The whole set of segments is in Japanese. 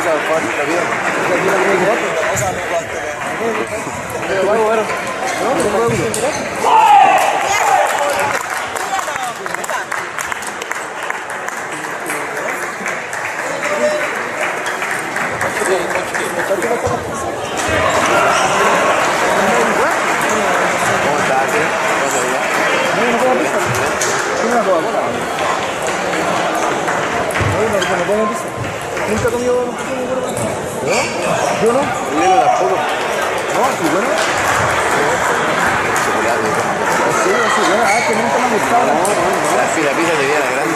piece no No, no, no. Thank you. nunca he comido ¿No? ¿Yo no? de la ¿No? ¿Y bueno? Sí, sí, bueno. Ah, que nunca me ha gustado. No, no, no. La fila pizza te la grande.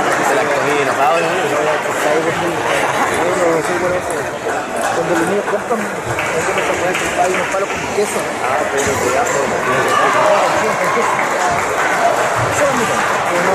Se la no, enojado, ¿no? Cuando los niños hay unos palos con queso, Ah, pero cuidado. Con queso. no...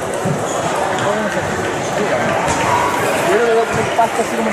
pasta así como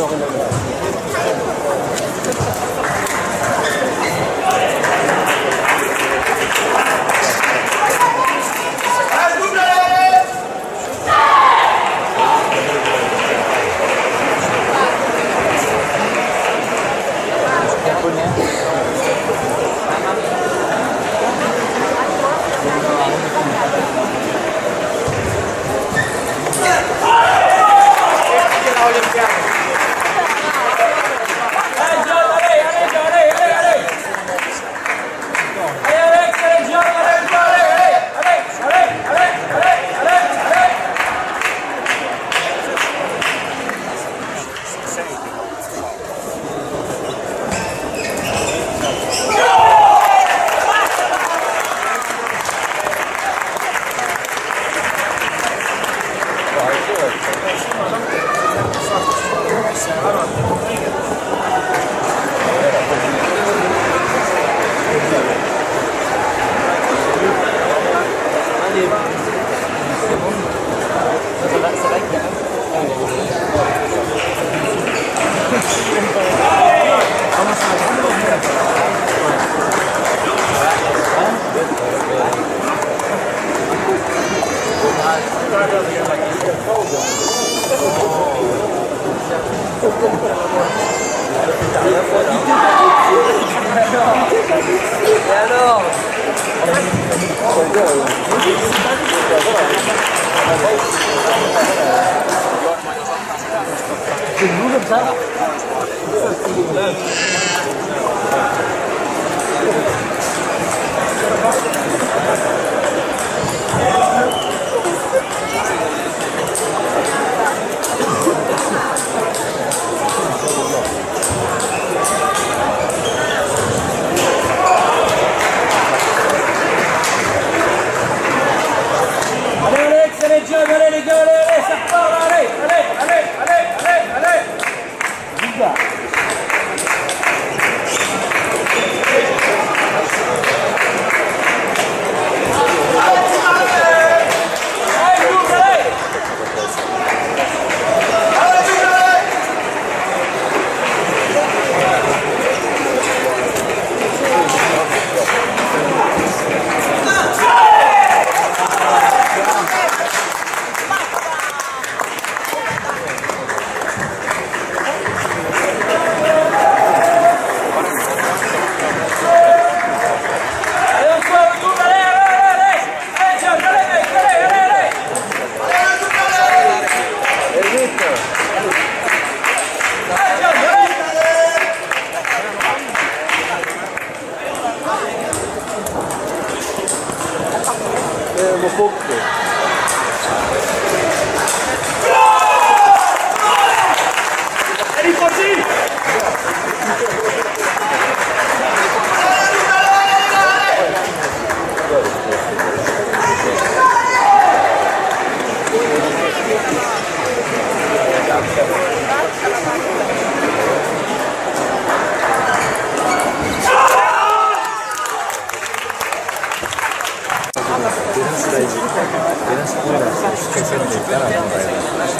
noch in der Welt.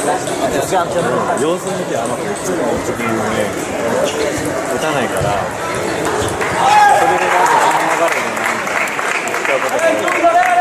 様子見てあのピッチの時のね打たないからそれでなんかあんな流れでなんか使うこ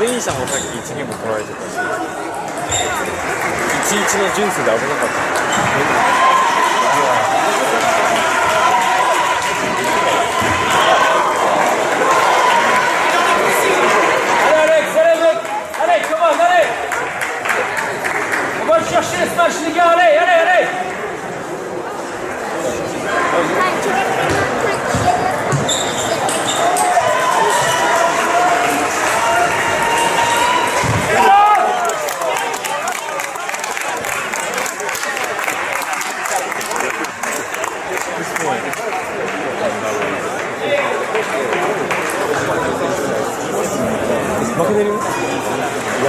スインさんもさっき1ゲーム取られてたし11の純粋で危なかった Сейчас через наш легионы, я р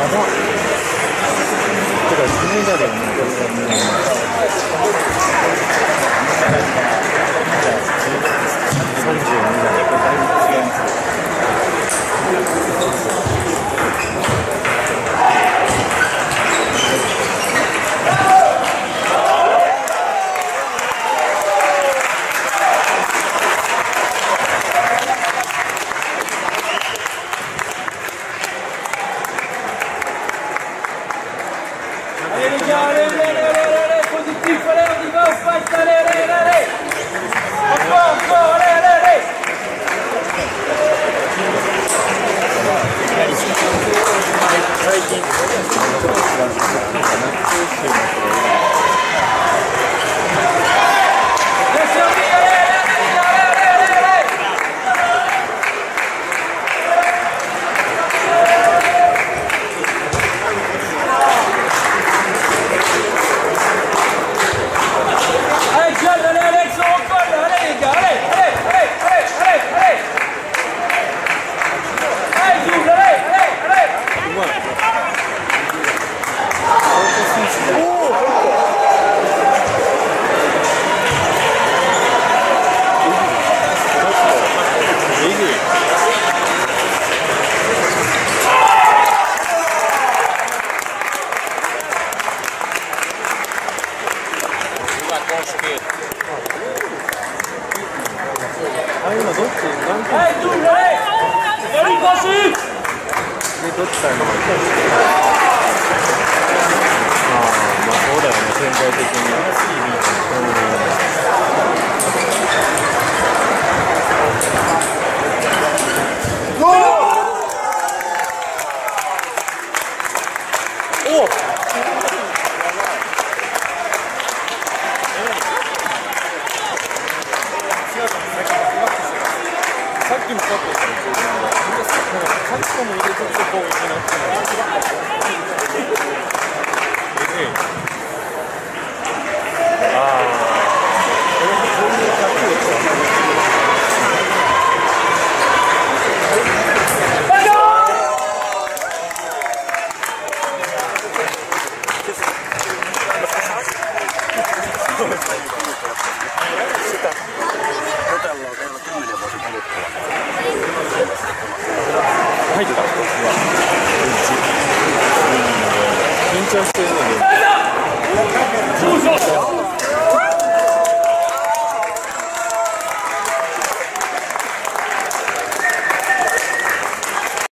ばてか金メダルを見てるから32だね。でどっちから登るああまあそうだよね全体的に。も入れつつ攻撃になってます。